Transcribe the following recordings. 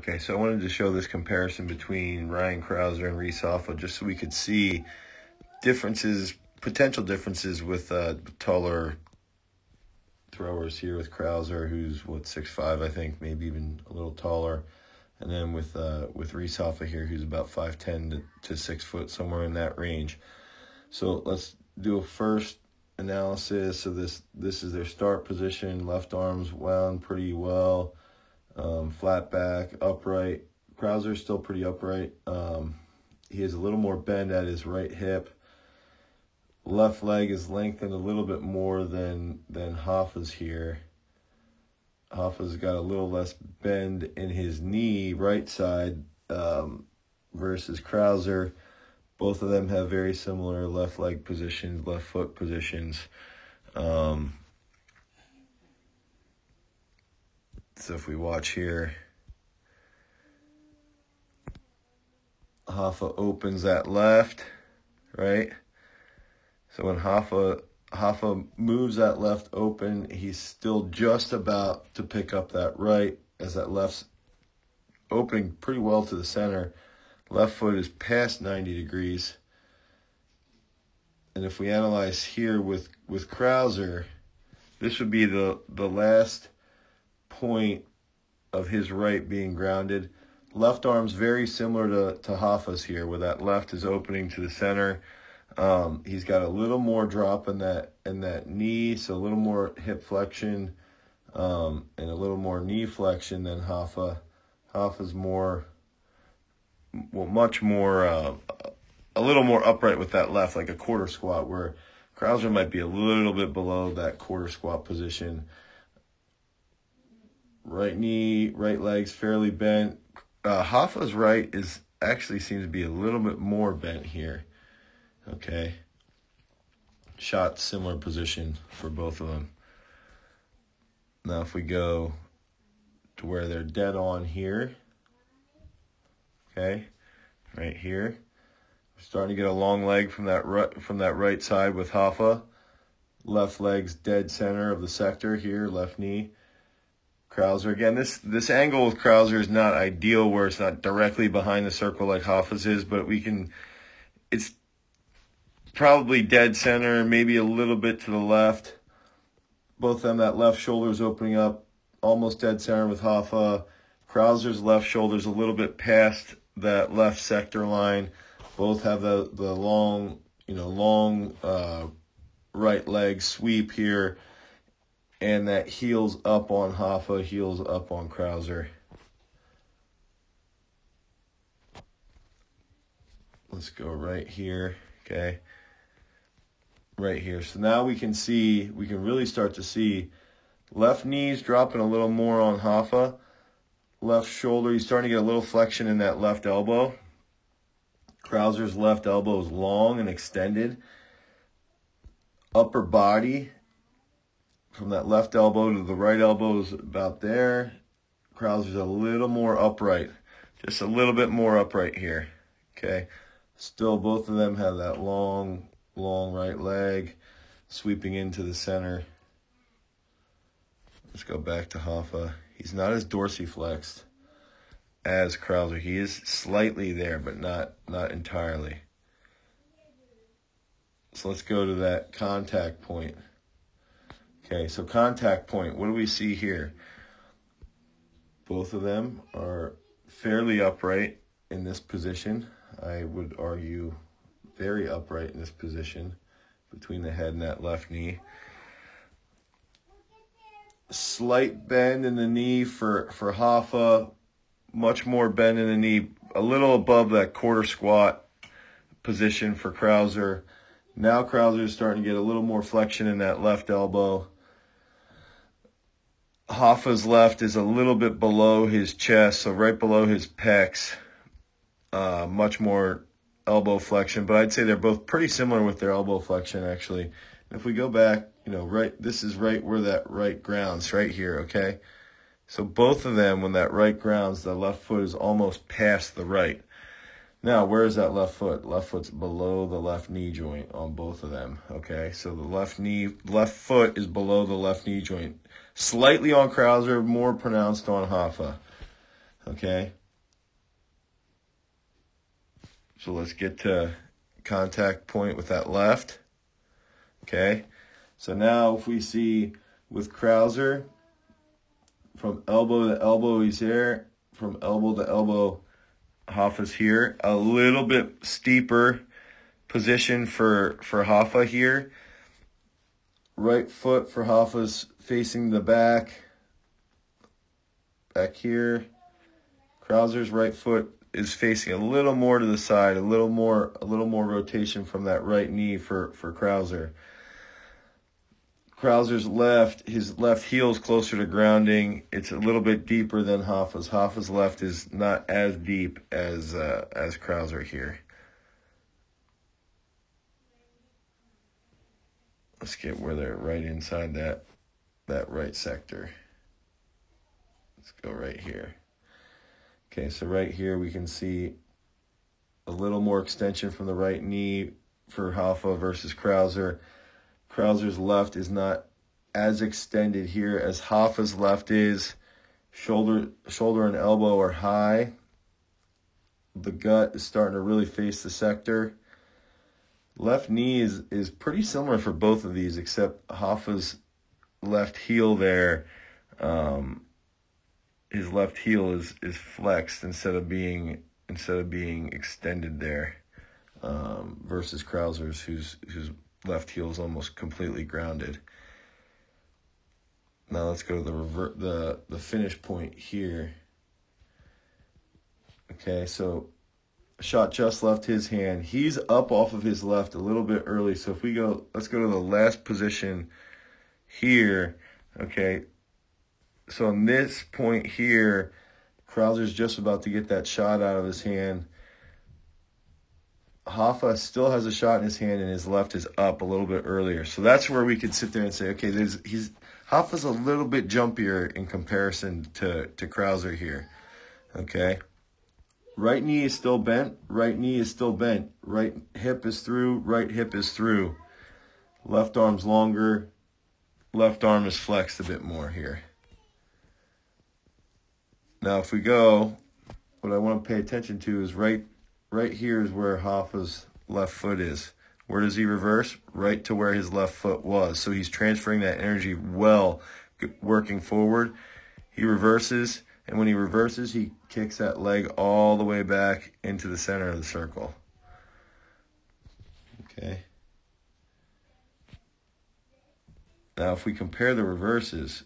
Okay, so I wanted to show this comparison between Ryan Crouser and Reese Hoffa just so we could see differences, potential differences with uh, taller throwers here with Crouser, who's what six five, I think, maybe even a little taller, and then with uh, with Reese Hoffa here, who's about five ten to, to six foot, somewhere in that range. So let's do a first analysis. So this this is their start position. Left arms wound pretty well um, flat back, upright. Crouser's still pretty upright. Um, he has a little more bend at his right hip. Left leg is lengthened a little bit more than than Hoffa's here. Hoffa's got a little less bend in his knee, right side, um, versus Crouser. Both of them have very similar left leg positions, left foot positions. Um, So if we watch here, Hoffa opens that left, right? So when Hoffa Hoffa moves that left open, he's still just about to pick up that right as that left's opening pretty well to the center. Left foot is past 90 degrees. And if we analyze here with, with Crouser, this would be the, the last point of his right being grounded. Left arm's very similar to, to Hoffa's here, where that left is opening to the center. Um, he's got a little more drop in that in that knee, so a little more hip flexion um, and a little more knee flexion than Hoffa. Hoffa's more, well, much more, uh, a little more upright with that left, like a quarter squat, where Crouser might be a little bit below that quarter squat position. Right knee, right leg's fairly bent. Uh, Hoffa's right is actually seems to be a little bit more bent here. Okay. Shot similar position for both of them. Now if we go to where they're dead on here. Okay. Right here. We're starting to get a long leg from that right from that right side with Hoffa. Left leg's dead center of the sector here, left knee. Crouser. Again, this this angle with Crouser is not ideal where it's not directly behind the circle like Hoffa's is, but we can, it's probably dead center, maybe a little bit to the left. Both of them, that left shoulder is opening up almost dead center with Hoffa. Crouser's left shoulder is a little bit past that left sector line. Both have the, the long, you know, long uh, right leg sweep here and that heels up on Hoffa, heels up on Crouser. Let's go right here, okay? Right here. So now we can see, we can really start to see left knees dropping a little more on Hoffa. Left shoulder, he's starting to get a little flexion in that left elbow. Crouser's left elbow is long and extended. Upper body from that left elbow to the right elbow is about there. Crouser's a little more upright, just a little bit more upright here. Okay, still both of them have that long, long right leg sweeping into the center. Let's go back to Hoffa. He's not as dorsiflexed as Crouser. He is slightly there, but not not entirely. So let's go to that contact point. Okay, so contact point, what do we see here? Both of them are fairly upright in this position. I would argue very upright in this position between the head and that left knee. Slight bend in the knee for, for Hoffa, much more bend in the knee, a little above that quarter squat position for Crouser. Now Crouser is starting to get a little more flexion in that left elbow. Hoffa's left is a little bit below his chest, so right below his pecs. Uh, much more elbow flexion, but I'd say they're both pretty similar with their elbow flexion, actually. If we go back, you know, right, this is right where that right grounds, right here, okay? So both of them, when that right grounds, the left foot is almost past the right. Now, where is that left foot? Left foot's below the left knee joint on both of them. Okay, so the left knee, left foot is below the left knee joint. Slightly on Crouser, more pronounced on Hoffa. Okay. So let's get to contact point with that left. Okay. So now if we see with Crouser, from elbow to elbow, he's here. From elbow to elbow, Hoffa's here. A little bit steeper position for, for Hoffa here. Right foot for Hoffa's facing the back. Back here. Crouser's right foot is facing a little more to the side, a little more a little more rotation from that right knee for for Crouser. Crouser's left, his left heel is closer to grounding. It's a little bit deeper than Hoffa's. Hoffa's left is not as deep as uh, as Crouser here. Let's get where they're right inside that that right sector. Let's go right here. Okay, so right here we can see a little more extension from the right knee for Hoffa versus Crouser. Crouser's left is not as extended here as Hoffa's left is. Shoulder, shoulder and elbow are high. The gut is starting to really face the sector. Left knee is, is pretty similar for both of these, except Hoffa's left heel there, um, his left heel is, is flexed instead of being instead of being extended there, um, versus Crouser's, who's who's left heel is almost completely grounded. Now let's go to the revert the the finish point here. Okay, so shot just left his hand. He's up off of his left a little bit early. So if we go, let's go to the last position here. Okay. So in this point here, Crouser's just about to get that shot out of his hand. Hoffa still has a shot in his hand and his left is up a little bit earlier. So that's where we could sit there and say, okay, there's he's Hoffa's a little bit jumpier in comparison to, to Crouser here. Okay. Right knee is still bent, right knee is still bent, right hip is through, right hip is through. Left arm's longer, left arm is flexed a bit more here. Now if we go, what I want to pay attention to is right right here is where Hoffa's left foot is. Where does he reverse? Right to where his left foot was. So he's transferring that energy well, working forward. He reverses, and when he reverses, he kicks that leg all the way back into the center of the circle. Okay. Now, if we compare the reverses,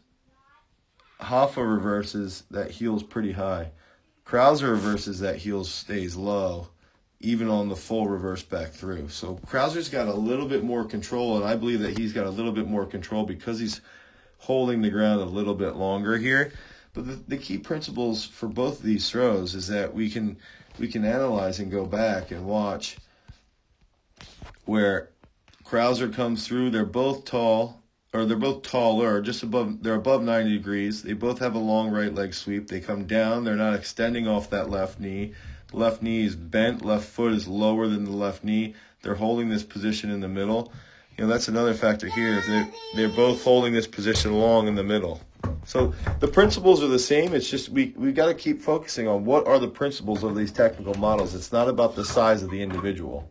Hoffa reverses, that heel's pretty high. Crouser reverses, that heel stays low even on the full reverse back through. So Crouser's got a little bit more control, and I believe that he's got a little bit more control because he's holding the ground a little bit longer here. But the, the key principles for both of these throws is that we can we can analyze and go back and watch where Crouser comes through. They're both tall, or they're both taller, just above. They're above 90 degrees. They both have a long right leg sweep. They come down. They're not extending off that left knee left knee is bent, left foot is lower than the left knee. They're holding this position in the middle. You know, that's another factor here. They're, they're both holding this position long in the middle. So the principles are the same. It's just we we got to keep focusing on what are the principles of these technical models. It's not about the size of the individual.